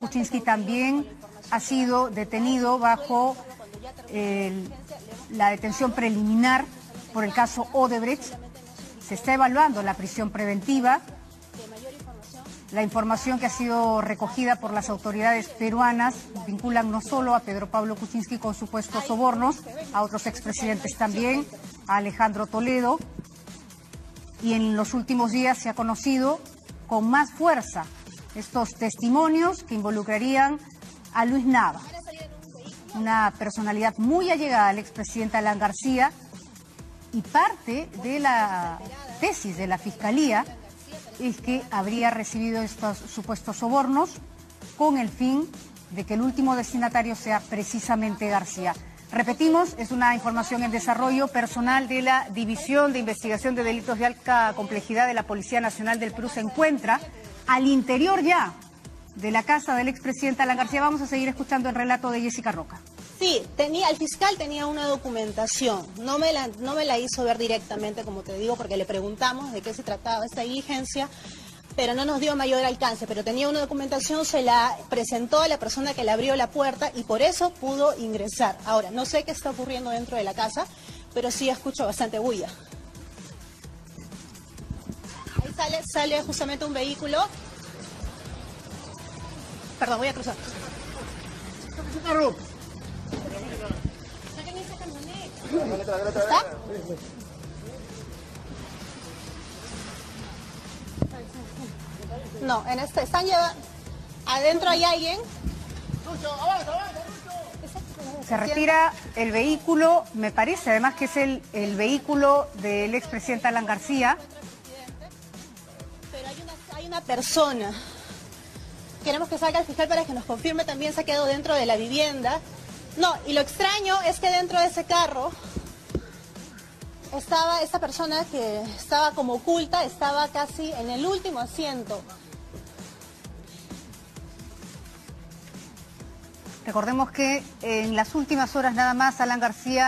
Kuczynski también ha sido detenido bajo la detención preliminar por el caso Odebrecht. Se está evaluando la prisión preventiva. La información que ha sido recogida por las autoridades peruanas vinculan no solo a Pedro Pablo Kuczynski con supuestos sobornos, a otros expresidentes también, a Alejandro Toledo, y en los últimos días se ha conocido con más fuerza estos testimonios que involucrarían a Luis Nava, una personalidad muy allegada al expresidente Alan García y parte de la tesis de la Fiscalía es que habría recibido estos supuestos sobornos con el fin de que el último destinatario sea precisamente García. Repetimos, es una información en desarrollo personal de la División de Investigación de Delitos de Alta Complejidad de la Policía Nacional del Perú. Se encuentra al interior ya de la casa del expresidente Alan García. Vamos a seguir escuchando el relato de Jessica Roca. Sí, tenía, el fiscal tenía una documentación, no me, la, no me la hizo ver directamente, como te digo, porque le preguntamos de qué se trataba esta diligencia, pero no nos dio mayor alcance, pero tenía una documentación, se la presentó a la persona que le abrió la puerta y por eso pudo ingresar. Ahora, no sé qué está ocurriendo dentro de la casa, pero sí escucho bastante bulla. Ahí sale, sale justamente un vehículo. Perdón, voy a cruzar. ¿Está? No, en este están llevando. Adentro hay alguien. Se retira el vehículo, me parece además que es el, el vehículo del expresidente Alan García. Pero hay una, hay una persona. Queremos que salga el fiscal para que nos confirme también se ha quedado dentro de la vivienda. No, y lo extraño es que dentro de ese carro estaba esta persona que estaba como oculta, estaba casi en el último asiento. Recordemos que en las últimas horas nada más Alan García